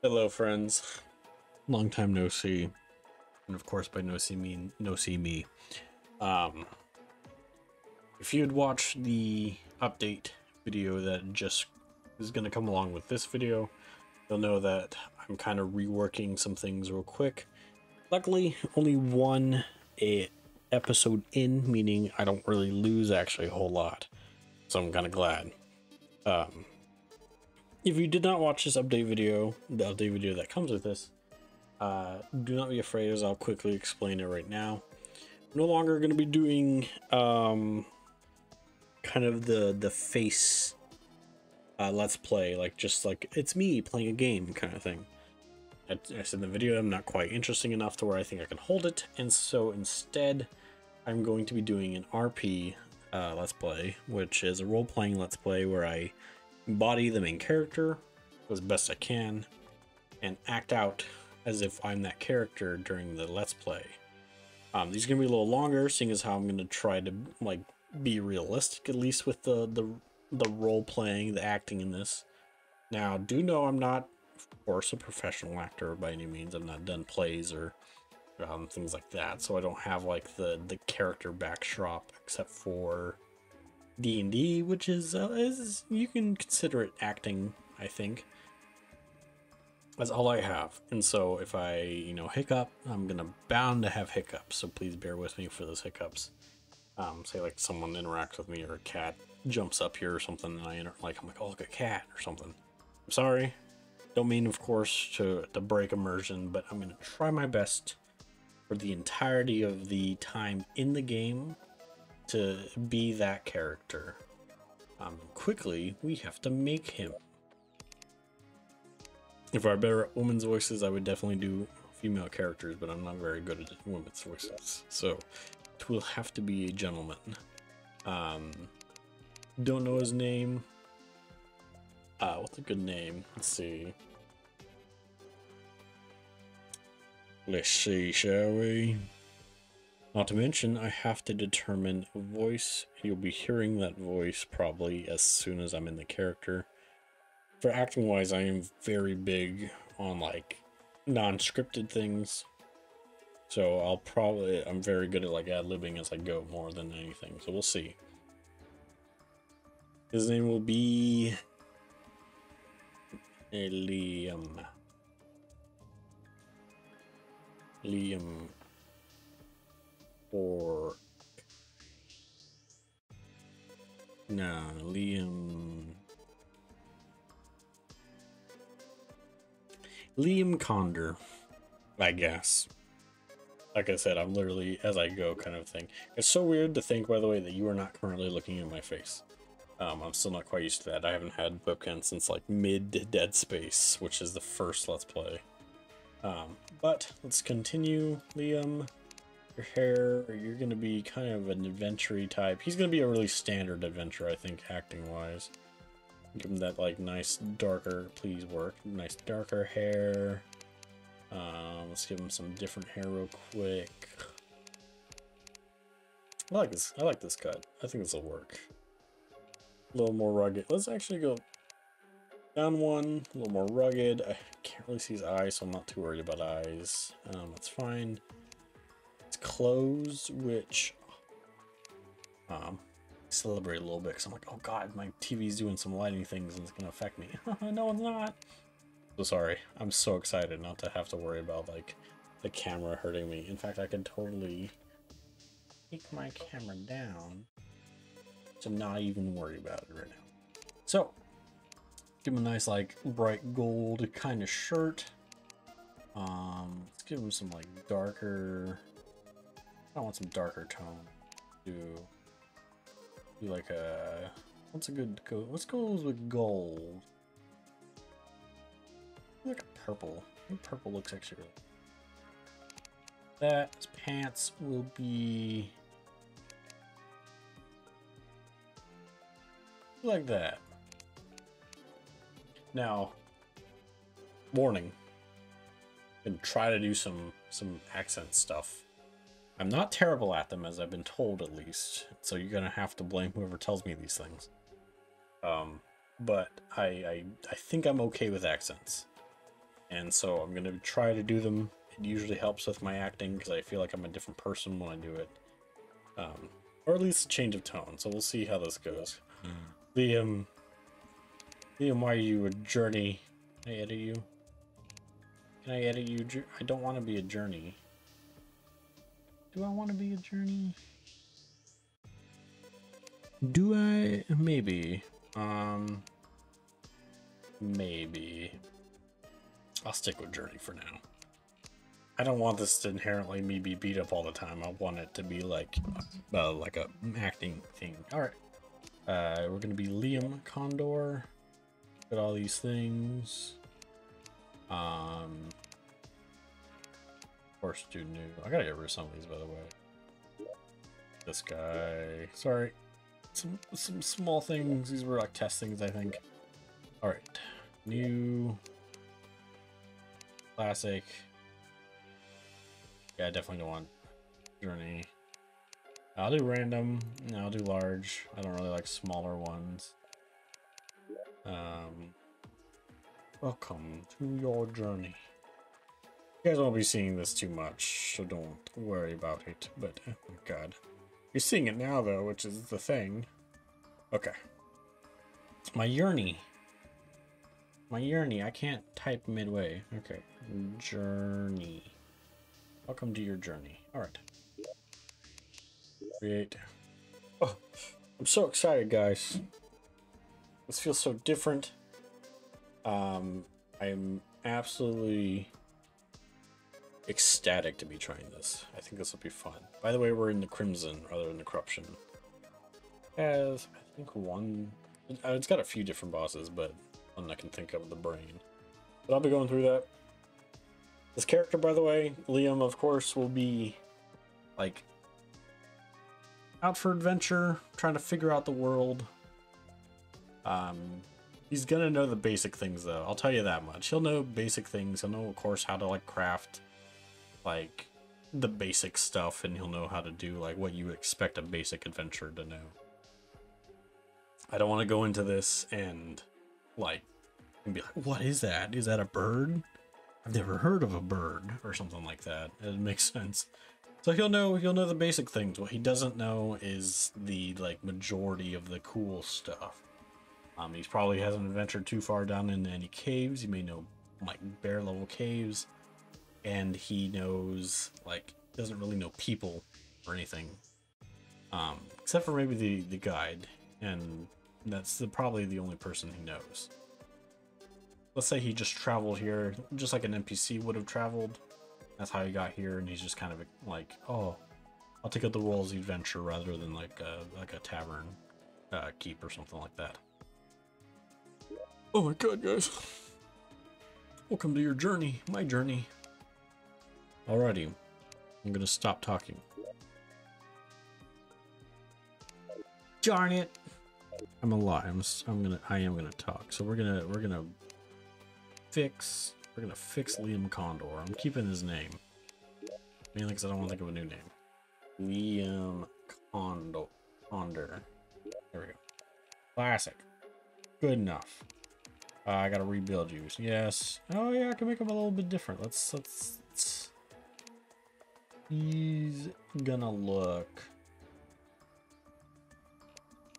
Hello, friends. Long time no see, and of course, by no see me, no see me. Um, if you'd watched the update video that just is going to come along with this video, you'll know that I'm kind of reworking some things real quick. Luckily, only one a episode in, meaning I don't really lose actually a whole lot. So I'm kind of glad. Um, if you did not watch this update video, the update video that comes with this, uh, do not be afraid as I'll quickly explain it right now. no longer going to be doing um, kind of the the face uh, let's play, like just like it's me playing a game kind of thing. I, I said in the video I'm not quite interesting enough to where I think I can hold it, and so instead I'm going to be doing an RP uh, let's play, which is a role-playing let's play where I embody the main character as best I can and act out as if I'm that character during the let's play. Um, these are gonna be a little longer, seeing as how I'm gonna try to like be realistic at least with the the the role playing, the acting in this. Now, do know I'm not, of course, a professional actor by any means. I've not done plays or um, things like that, so I don't have like the the character backdrop except for D and D, which is uh, is you can consider it acting. I think that's all I have, and so if I you know hiccup, I'm gonna bound to have hiccups. So please bear with me for those hiccups. Um, say like someone interacts with me or a cat jumps up here or something, and I enter, like I'm like, oh look a cat or something. I'm sorry. Don't mean, of course, to to break immersion, but I'm gonna try my best for the entirety of the time in the game to be that character. Um, quickly, we have to make him. If I were better at women's voices, I would definitely do female characters, but I'm not very good at women's voices. So it will have to be a gentleman. Um, don't know his name. Uh, what's a good name? Let's see. Let's see, shall we? Not to mention, I have to determine a voice. You'll be hearing that voice probably as soon as I'm in the character. For acting wise, I am very big on like non-scripted things. So I'll probably, I'm very good at like ad-libbing as I go more than anything. So we'll see. His name will be Liam. Liam or no Liam Liam Conder, I guess. Like I said, I'm literally as I go kind of thing. It's so weird to think, by the way, that you are not currently looking at my face. Um, I'm still not quite used to that. I haven't had webcam since like mid Dead Space, which is the first Let's Play. Um, but let's continue, Liam. Hair, you're going to be kind of an adventure type. He's going to be a really standard adventure, I think, acting-wise. Give him that, like, nice darker, please work, nice darker hair. Um, let's give him some different hair real quick. I like this. I like this cut. I think this will work. A little more rugged. Let's actually go down one, a little more rugged. I can't really see his eyes, so I'm not too worried about eyes. Um, that's fine. Clothes, which um, celebrate a little bit because I'm like, oh god, my TV's doing some lighting things and it's gonna affect me. no, it's not. So sorry. I'm so excited not to have to worry about like the camera hurting me. In fact, I could totally take my camera down to not even worry about it right now. So Give him a nice, like, bright gold kind of shirt. Um, let's give him some, like, darker... I want some darker tone. Do, do like a... What's a good... Go, what's goes with gold? Like a purple. Purple looks actually really... That, pants will be... Like that. Now, warning. And try to do some some accent stuff. I'm not terrible at them, as I've been told at least. So you're gonna have to blame whoever tells me these things. Um, but I I I think I'm okay with accents. and so I'm gonna try to do them. It usually helps with my acting because I feel like I'm a different person when I do it, um, or at least a change of tone. So we'll see how this goes. Liam, Liam, why are you a journey? Can I edit you? Can I edit you? I don't want to be a journey. Do I want to be a journey? Do I? Maybe. Um. Maybe. I'll stick with Journey for now. I don't want this to inherently me be beat up all the time. I want it to be like, uh, like a acting thing. All right. Uh, we're gonna be Liam Condor. Got all these things. Um. Course, do new. I gotta get rid of some of these, by the way. This guy. Sorry. Some some small things. These were like test things, I think. All right. New. Classic. Yeah, I definitely don't want journey. I'll do random. I'll do large. I don't really like smaller ones. Um. Welcome to your journey. You guys won't be seeing this too much, so don't worry about it. But oh god, you're seeing it now though, which is the thing. Okay. My journey. My journey. I can't type midway. Okay. Journey. Welcome to your journey. All right. Create. Oh, I'm so excited, guys. This feels so different. Um, I'm absolutely ecstatic to be trying this. I think this will be fun. By the way, we're in the Crimson rather than the Corruption. Has I think one. uh, It's got a few different bosses, but one I can think of the brain. But I'll be going through that. This character, by the way, Liam, of course, will be like out for adventure, trying to figure out the world. Um, he's gonna know the basic things though. I'll tell you that much. He'll know basic things. He'll know, of course, how to like craft, like the basic stuff, and he'll know how to do like what you expect a basic adventure to know. I don't want to go into this and like and be like, "What is that? Is that a bird? I've never heard of a bird or something like that." It makes sense. So he'll know he'll know the basic things. What he doesn't know is the like majority of the cool stuff. Um, he's probably hasn't ventured too far down into any caves. He may know like bare level caves, and he knows like doesn't really know people or anything, um, except for maybe the the guide, and that's the, probably the only person he knows. Let's say he just traveled here, just like an NPC would have traveled. That's how he got here, and he's just kind of like, oh, I'll take up the as adventure rather than like a, like a tavern uh, keep or something like that. Oh my god, guys. Welcome to your journey, my journey. Alrighty, I'm gonna stop talking. Darn it! I'm a lie. I'm, I'm gonna. I am gonna talk. So we're gonna. We're gonna fix. We're gonna fix Liam Condor. I'm keeping his name mainly because I don't want to think of a new name. Liam Condor. Condor. There we go. Classic. Good enough. Uh, I gotta rebuild you. Yes. Oh yeah, I can make him a little bit different. Let's let's. He's gonna look.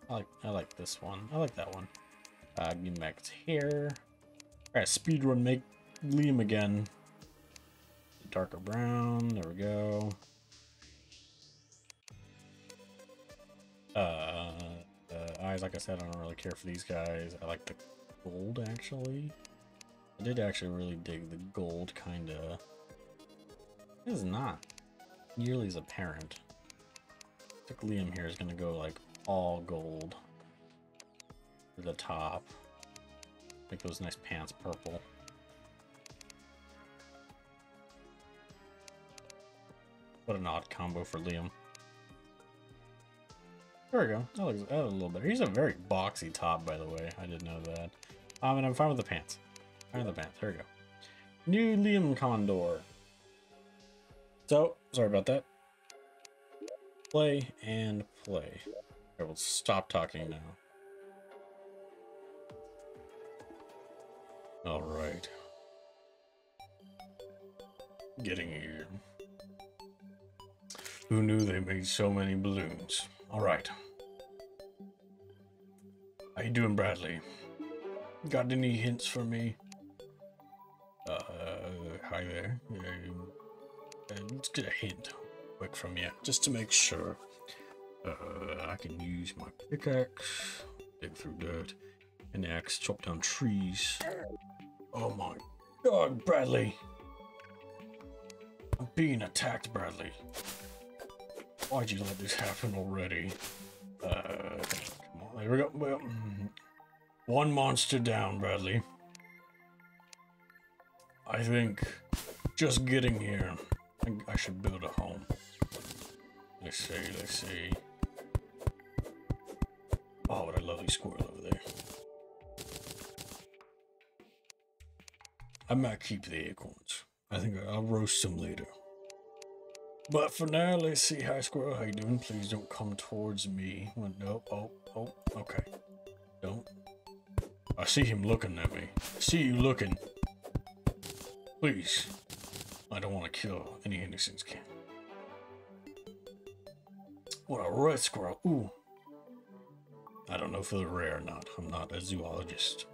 I like I like this one. I like that one. Uh, give me back hair. Alright, speedrun make Liam again. Darker brown. There we go. Uh, eyes, like I said, I don't really care for these guys. I like the gold, actually. I did actually really dig the gold, kinda. It is not nearly as apparent. I think Liam here is gonna go like all gold to the top. Make those nice pants purple. What an odd combo for Liam. There we go. That looks that looks a little better. He's a very boxy top, by the way. I didn't know that. Um, and I'm fine with the pants. Fine with the pants. There we go. New Liam Condor. So, sorry about that. Play and play. I will stop talking now. All right. getting here. Who knew they made so many balloons? Alright. How you doing, Bradley? Got any hints for me? Uh, hi there. Um, uh, let's get a hint quick from you, just to make sure. Uh, I can use my pickaxe, dig through dirt, an axe, chop down trees. Oh my god, Bradley! I'm being attacked, Bradley. Why'd you let this happen already? Uh, come on, there we go. Well, mm, one monster down, Bradley. I think just getting here, I should build a home. Let's see, let's see. Oh, what a lovely squirrel over there. I might keep the acorns. I think I'll roast some later. But for now, let's see. Hi, squirrel. How you doing? Please don't come towards me. Well, no. Oh, oh, okay. Don't. I see him looking at me. I see you looking. Please. I don't want to kill any innocents, kid. What a red squirrel. Ooh. I don't know if they're rare or not. I'm not a zoologist.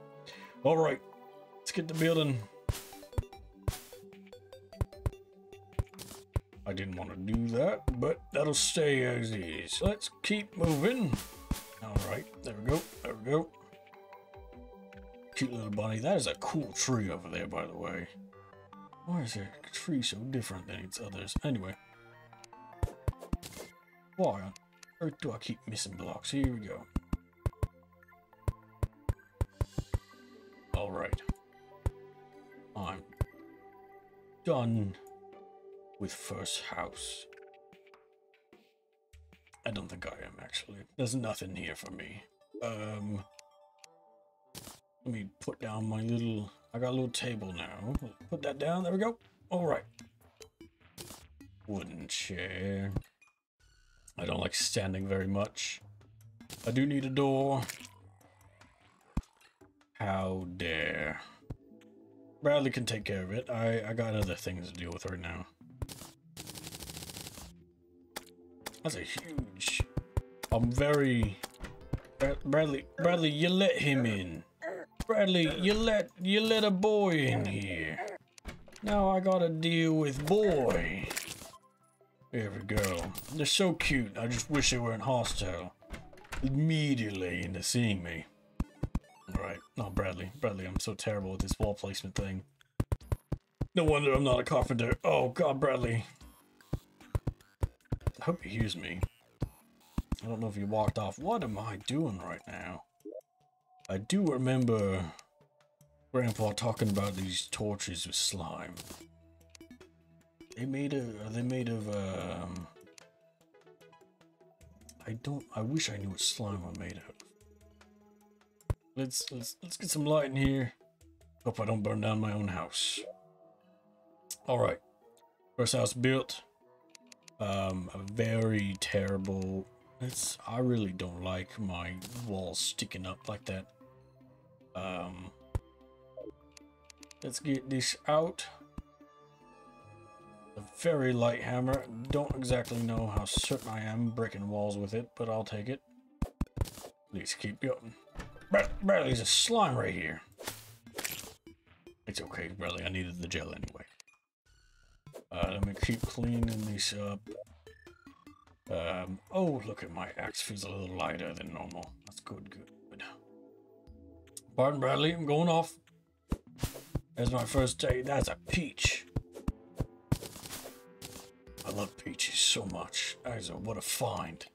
Alright. Let's get the building. I didn't want to do that, but that'll stay as is. Let's keep moving. Alright, there we go, there we go. Cute little bunny. That is a cool tree over there, by the way. Why is a tree so different than its others? Anyway. Why on earth do I keep missing blocks? Here we go. Alright. I'm done with first house. I don't think I am actually. There's nothing here for me. Um, let me put down my little, I got a little table now. Put that down, there we go. All right. Wooden chair. I don't like standing very much. I do need a door. How dare. Bradley can take care of it. I, I got other things to deal with right now. That's a huge... I'm very... Bradley, Bradley, you let him in. Bradley, you let, you let a boy in here. Now I gotta deal with boy. There we go. They're so cute. I just wish they weren't hostile. Immediately into seeing me. Alright. No, Bradley. Bradley, I'm so terrible with this wall placement thing. No wonder I'm not a carpenter. Oh, God, Bradley. I hope he hears me. I don't know if he walked off. What am I doing right now? I do remember Grandpa talking about these torches with slime. They made of, are they made of, um... I don't, I wish I knew what slime were made of. Let's, let's, let's get some light in here. Hope I don't burn down my own house. Alright. First house built. Um, a very terrible. It's. I really don't like my walls sticking up like that. Um. Let's get this out. A very light hammer. Don't exactly know how certain I am breaking walls with it, but I'll take it. Please keep going. Bradley, there's a slime right here. It's okay, Bradley. I needed the gel anyway. Uh, let me keep cleaning this up. Um, oh, look at my axe feels a little lighter than normal. That's good, good. Pardon, Bradley, I'm going off. That's my first day. That's a peach. I love peaches so much. That is a, what a find.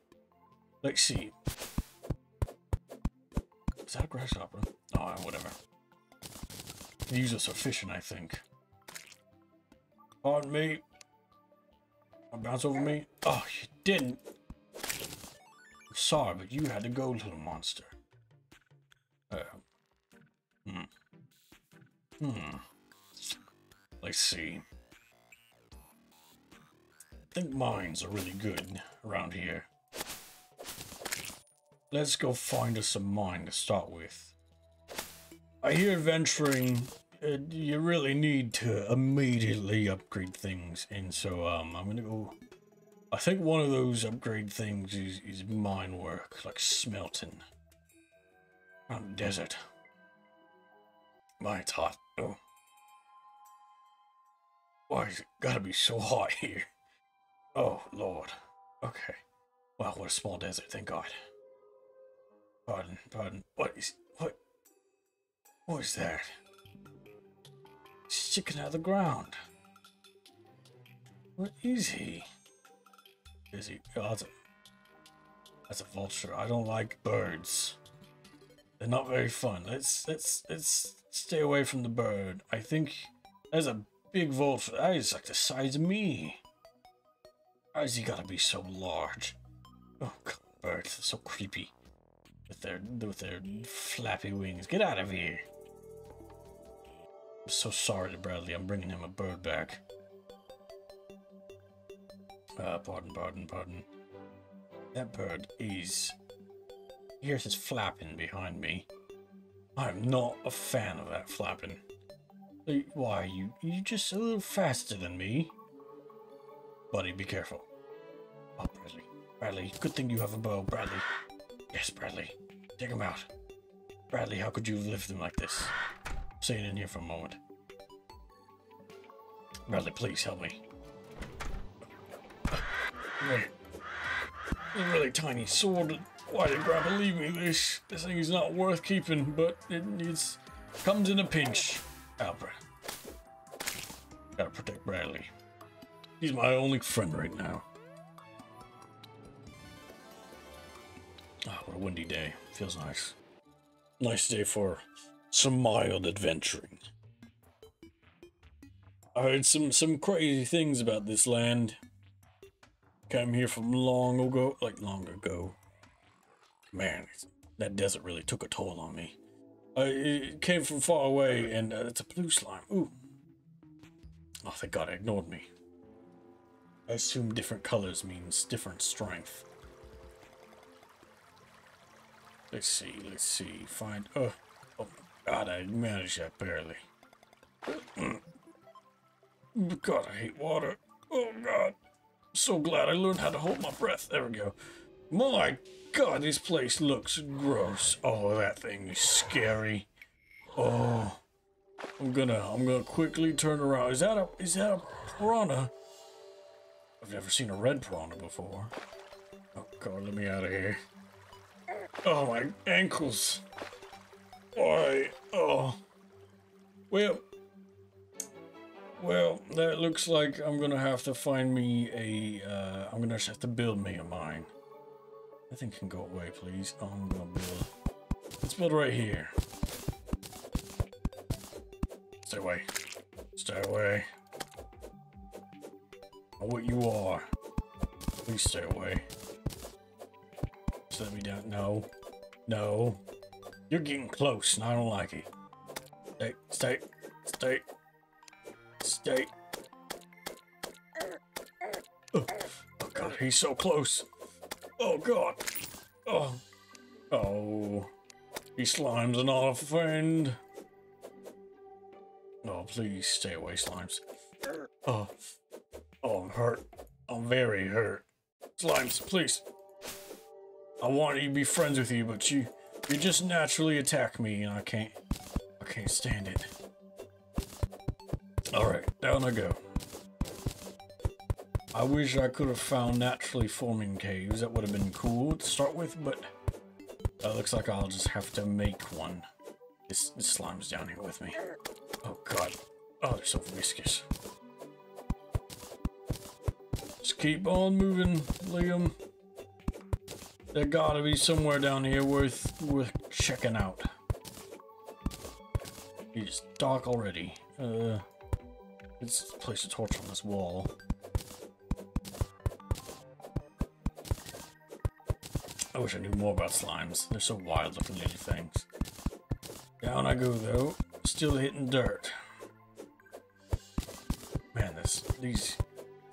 Let's see. Is that a grasshopper? Oh, whatever. Use this for fishing, I think. Pardon me. Bounce over me. Oh, you didn't. I'm sorry, but you had to go, little monster. Uh, hmm. Hmm. Let's see. I think mines are really good around here. Let's go find us a mine to start with. I hear adventuring uh, you really need to immediately upgrade things, and so um, I'm gonna go. I think one of those upgrade things is is mine work, like smelting. Desert. My, it's hot. Oh. Why is it gotta be so hot here? Oh, Lord. Okay. Wow, what a small desert, thank God. Pardon, pardon. What is, what? What is that? Sticking out of the ground. What is he? Is he? Oh, that's a, that's a vulture. I don't like birds. They're not very fun. Let's let's let's stay away from the bird. I think there's a big vulture. That is like the size of me. Why has he gotta be so large? Oh god, birds are so creepy. With their with their flappy wings. Get out of here. I'm so sorry to Bradley. I'm bringing him a bird back. Uh, pardon, pardon, pardon. That bird is... Here's his flapping behind me. I'm not a fan of that flapping. Why, you you just a little faster than me. Buddy, be careful. Oh, Bradley. Bradley, good thing you have a bow, Bradley. Yes, Bradley. Take him out. Bradley, how could you lift him like this? Staying in here for a moment. Bradley, please help me. Really, a really tiny sword. Why did Grandpa leave me this? This thing is not worth keeping, but it needs comes in a pinch. Albert. Gotta protect Bradley. He's my only friend right now. Ah, oh, what a windy day. Feels nice. Nice day for some mild adventuring. I heard some some crazy things about this land. Came here from long ago, like long ago. Man, that desert really took a toll on me. Uh, it came from far away, and uh, it's a blue slime. Ooh. Oh, thank God, I ignored me. I assume different colors means different strength. Let's see, let's see. Find. Oh, oh God, I managed that barely. God, I hate water. Oh God. I'm so glad I learned how to hold my breath. There we go. My God, this place looks gross. Oh, that thing is scary. Oh. I'm gonna I'm gonna quickly turn around. Is that a is that a piranha? I've never seen a red piranha before. Oh god, let me out of here. Oh my ankles. Why? Oh. Well, well, that looks like I'm gonna have to find me a, uh, I'm gonna have to build me a mine. I think can go away, please. Oh, I'm gonna build. Let's build right here. Stay away. Stay away. What you are. Please stay away. Just let me down. No. No. You're getting close, and I don't like it. Stay. Stay. Stay. Stay. Oh, oh god, he's so close. Oh god. Oh. Oh. He slimes are not a friend. Oh, please stay away, slimes. Oh. Oh, I'm hurt. I'm very hurt. Slimes, please. I want to be friends with you, but you you just naturally attack me and I can't I can't stand it. Alright, down I go. I wish I could have found naturally forming caves. That would have been cool to start with, but it looks like I'll just have to make one. This, this slime's down here with me. Oh god. Oh, they're so viscous. Just keep on moving, Liam. There gotta be somewhere down here worth worth checking out. It's dark already. Uh, let's place a torch on this wall. I wish I knew more about slimes. They're so wild looking little things. Down I go though, still hitting dirt. Man, this these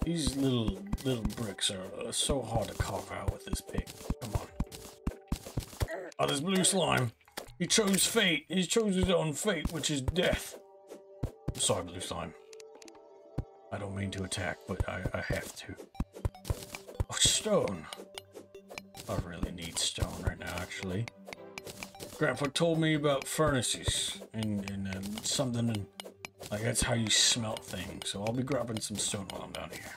these little little bricks are, uh, so hard to carve out with this pick. Come on. Oh, this blue slime. He chose fate. He chose his own fate, which is death. sorry, Blue Slime. I don't mean to attack, but I, I have to. Oh, stone. I really need stone right now, actually. Grandpa told me about furnaces and, and uh, something, like that's how you smelt things. So I'll be grabbing some stone while I'm down here.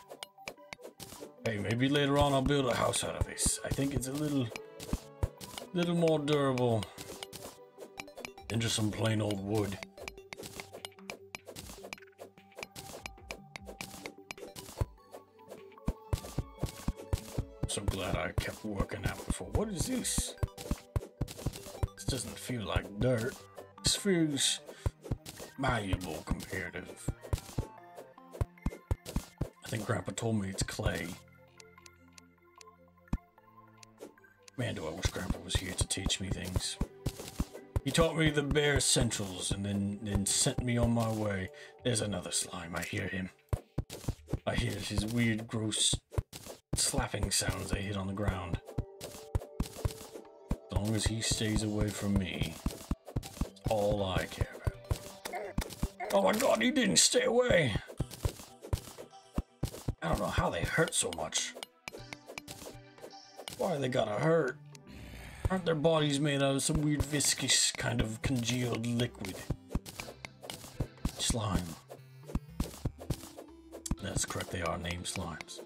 Hey, maybe later on I'll build a house out of this. I think it's a little, little more durable than just some plain old wood. What is this? This doesn't feel like dirt. This feels malleable comparative. I think Grandpa told me it's clay. Man, do I wish Grandpa was here to teach me things. He taught me the bare essentials and then, then sent me on my way. There's another slime. I hear him. I hear his weird, gross slapping sounds they hit on the ground. As long as he stays away from me, all I care about. Oh my god, he didn't stay away! I don't know how they hurt so much. Why they gotta hurt? Aren't their bodies made out of some weird viscous kind of congealed liquid? Slime. That's correct, they are named slimes.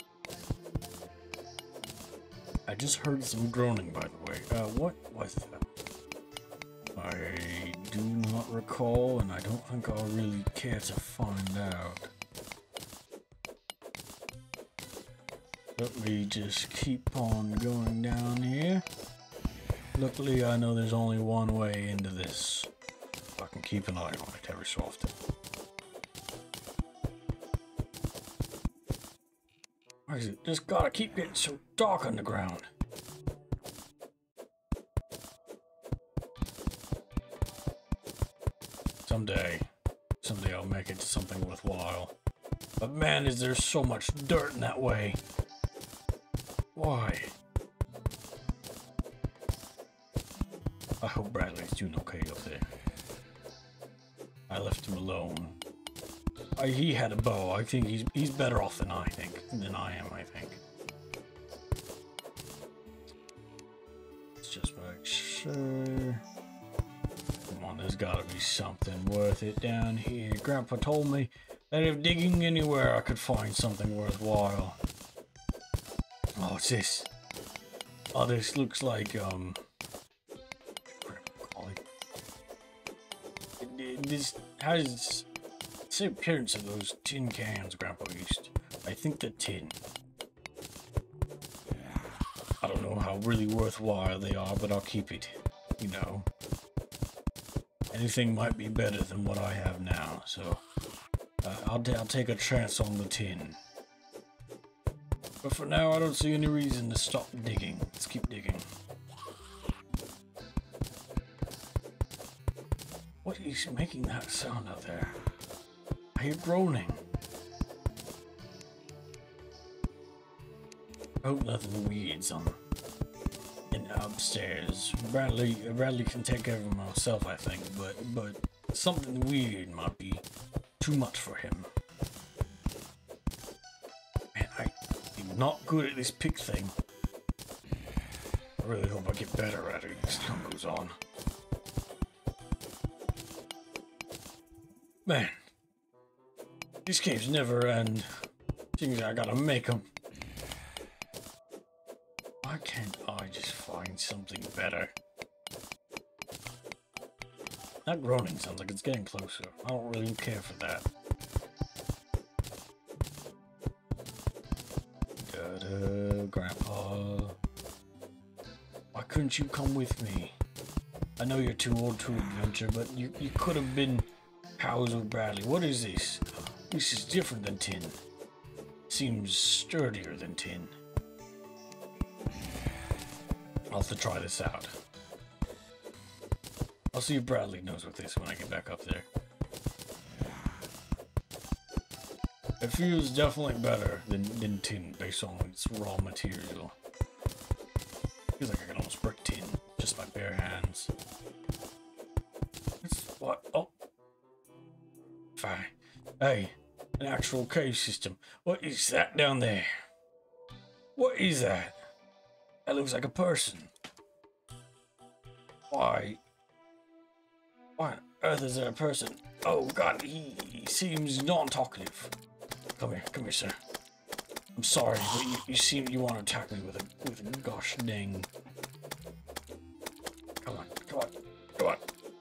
I just heard some groaning, by the way. Uh, what was that? I do not recall, and I don't think I'll really care to find out. Let me just keep on going down here. Luckily, I know there's only one way into this. I can keep an eye on it every so often. Why is it just gotta keep getting so dark on the ground? Someday, someday I'll make it to something worthwhile. But man, is there so much dirt in that way. Why? I hope Bradley's doing okay up there. I left him alone. I, he had a bow. I think he's he's better off than I think. Than I am, I think. Let's just make sure. Come on, there's gotta be something worth it down here. Grandpa told me that if digging anywhere I could find something worthwhile. Oh, what's this? Oh, this looks like, um... This has the appearance of those tin cans Grandpa used. I think the tin. I don't know how really worthwhile they are, but I'll keep it. You know. Anything might be better than what I have now, so... Uh, I'll, I'll take a chance on the tin. But for now, I don't see any reason to stop digging. Let's keep digging. What is making that sound out there? Hear groaning. Hope nothing weirds on in upstairs. Bradley Bradley can take care of himself, I think, but but something weird might be too much for him. Man, I am not good at this pick thing. I really hope I get better at it as time goes on. Man, these caves never end. Seems I gotta make them. Why can't I just find something better? That groaning sounds like it's getting closer. I don't really care for that. Da-da, Grandpa. Why couldn't you come with me? I know you're too old to adventure, but you, you could have been with Bradley. What is this? This is different than tin. Seems sturdier than tin. I'll have to try this out. I'll see if Bradley knows what this when I get back up there. It feels definitely better than, than tin based on its raw material. Feels like I can almost break tin just by bare hands. It's what? Oh. Fine. Hey, cave system. What is that down there? What is that? That looks like a person. Why? Why on earth is there a person? Oh god, he, he seems non-talkative. Come here, come here, sir. I'm sorry, but you, you seem you want to attack me with a with a gosh dang. Come on, come on, come on.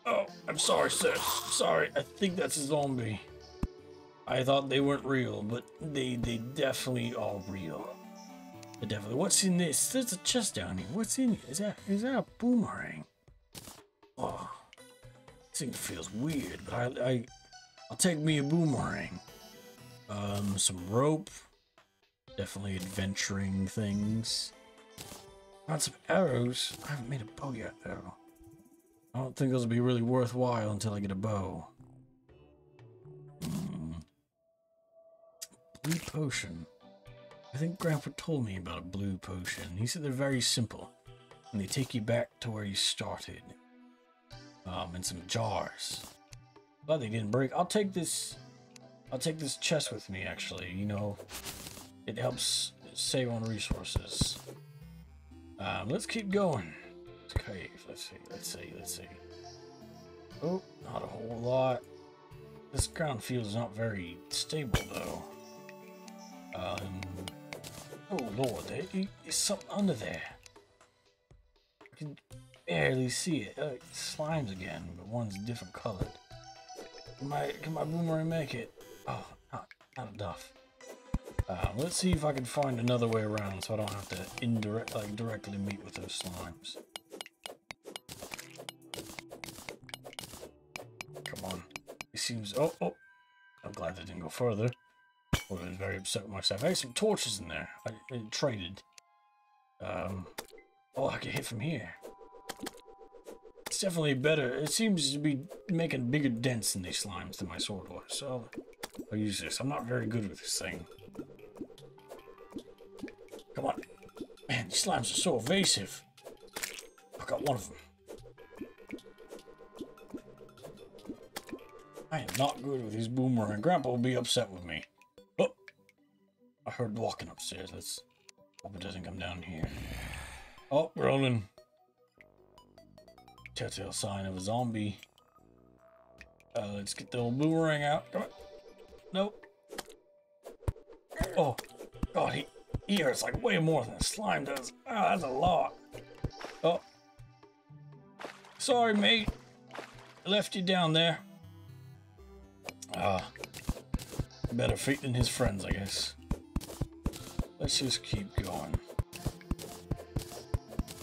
Oh, I'm sorry, sir. Sorry, I think that's a zombie. I thought they weren't real, but they they definitely are real. They definitely. What's in this? There's a chest down here. What's in here? Is that is that a boomerang? Oh, this thing feels weird, but I I I'll take me a boomerang. Um, some rope. Definitely adventuring things. Got some arrows. I haven't made a bow yet, though. I don't think those will be really worthwhile until I get a bow. Hmm. Blue potion. I think Grandpa told me about a blue potion. He said they're very simple. And they take you back to where you started. Um, in some jars. But they didn't break. I'll take this... I'll take this chest with me, actually. You know, it helps save on resources. Um, let's keep going. cave. Let's see. Let's see. Let's see. Oh, not a whole lot. This ground feels not very stable, though. Um. Oh lord, there is something under there. I can barely see it. Uh, slimes again, but one's different colored. Can my can my boomerang make it? Oh, not, not enough. Uh, let's see if I can find another way around so I don't have to indirect like directly meet with those slimes. Come on. It seems oh oh I'm glad they didn't go further. I was very upset with myself. I had some torches in there. I, I traded. Um, oh, I can hit from here. It's definitely better. It seems to be making bigger dents in these slimes than my sword was. So I'll use this. I'm not very good with this thing. Come on. Man, these slimes are so evasive. I got one of them. I am not good with these boomerang. Grandpa will be upset with me. I heard walking upstairs. Let's hope it doesn't come down here. Oh, rolling. Telltale sign of a zombie. Uh, let's get the old boomerang out. Come on. Nope. Oh, God, he, he hurts like way more than slime does. Oh, that's a lot. Oh. Sorry, mate. I left you down there. Ah. Better feet than his friends, I guess. Let's just keep going.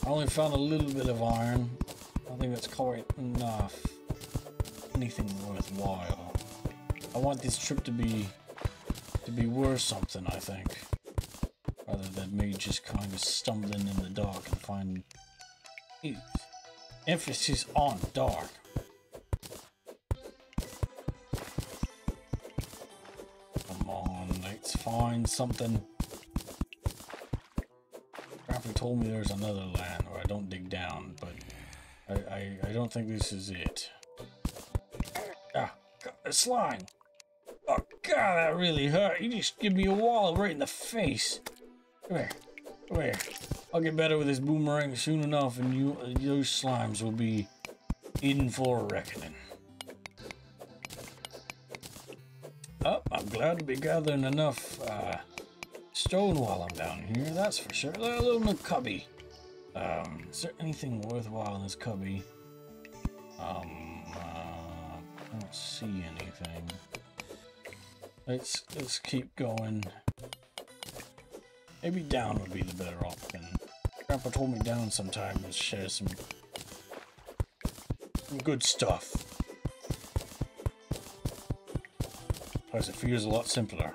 I only found a little bit of iron. I think that's quite enough. Anything worthwhile. I want this trip to be to be worth something, I think. Rather than me just kind of stumbling in the dark and find emphasis on dark. Come on, let's find something told me there's another land where I don't dig down, but I, I, I don't think this is it. Ah, God, a slime! Oh god, that really hurt. You just give me a wall right in the face. Come here. Come here. I'll get better with this boomerang soon enough and you those slimes will be in for a reckoning. Oh, I'm glad to be gathering enough uh, stone while I'm down here, that's for sure. A little cubby. Um, is there anything worthwhile in this cubby? Um, uh, I don't see anything. Let's let's keep going. Maybe down would be the better option. Grandpa told me down sometime to share some, some good stuff. Plus, it feels a lot simpler.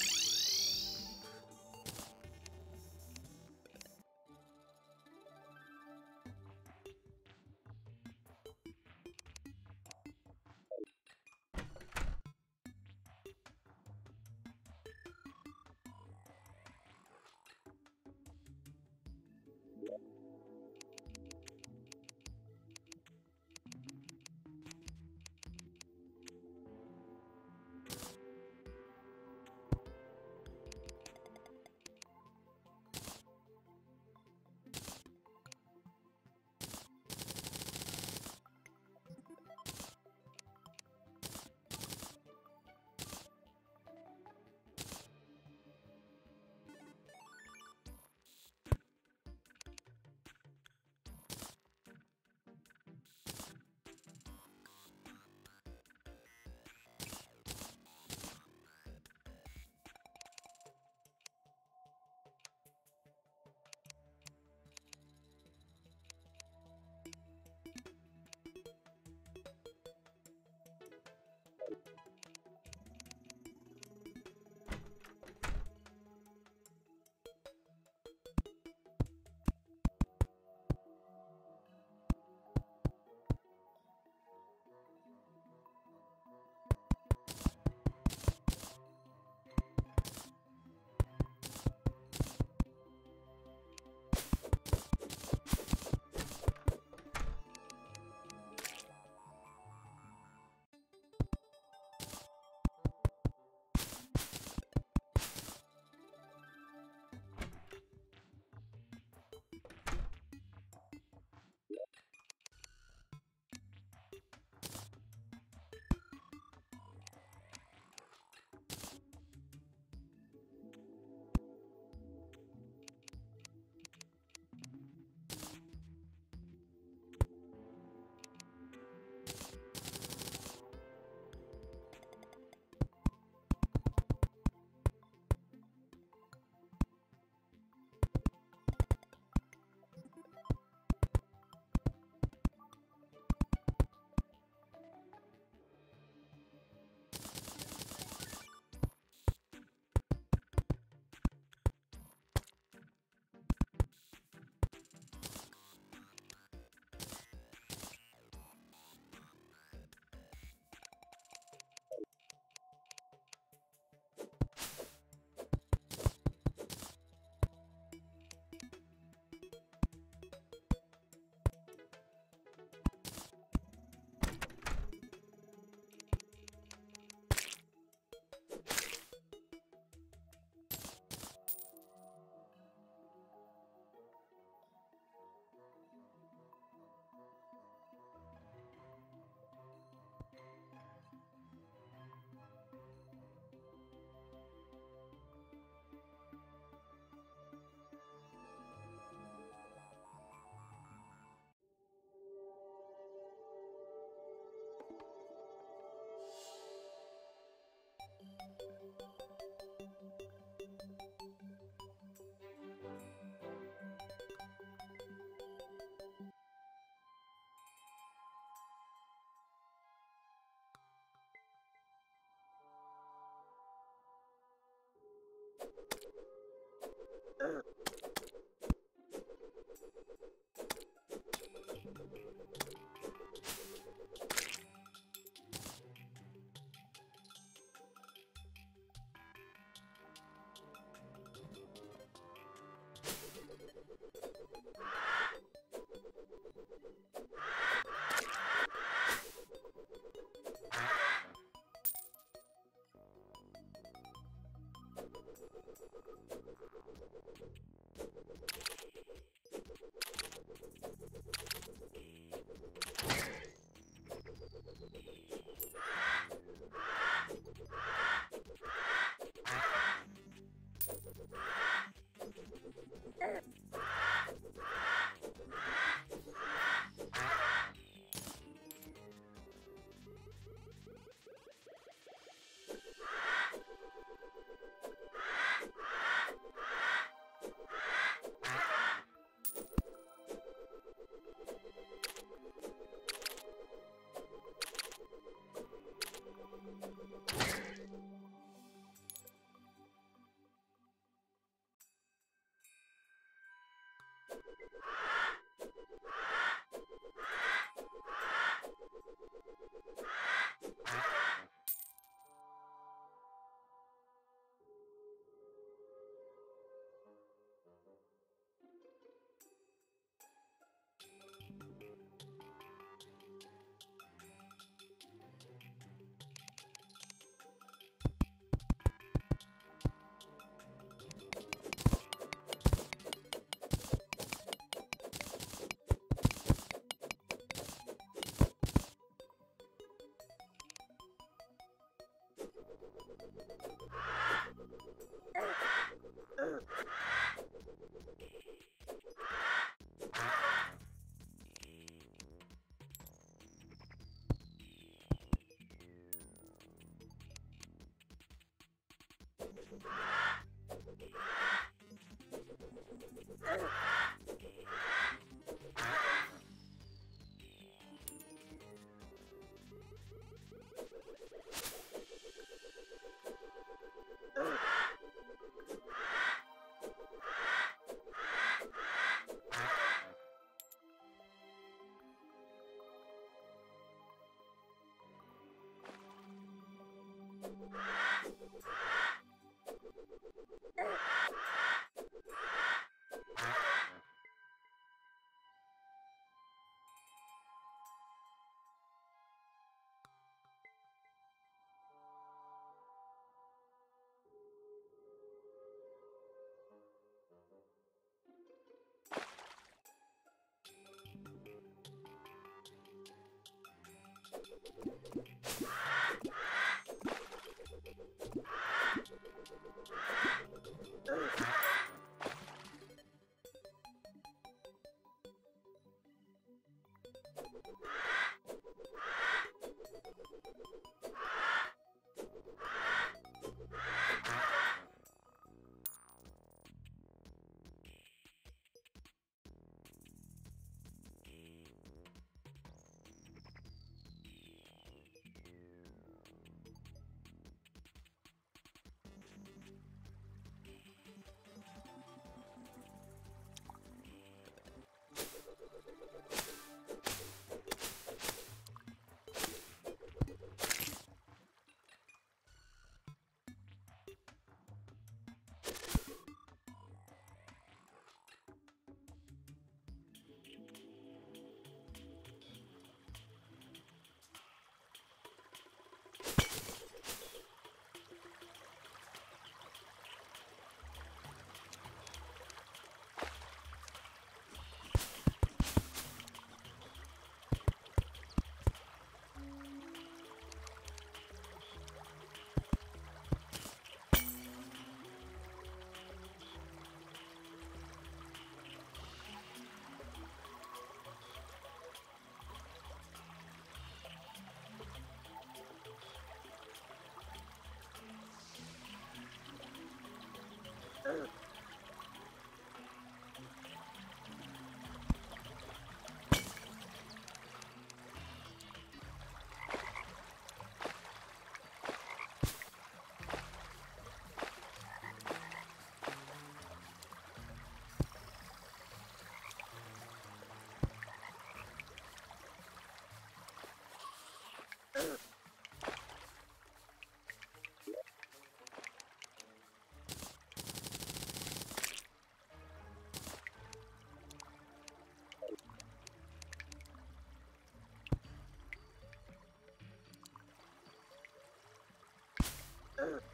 Er.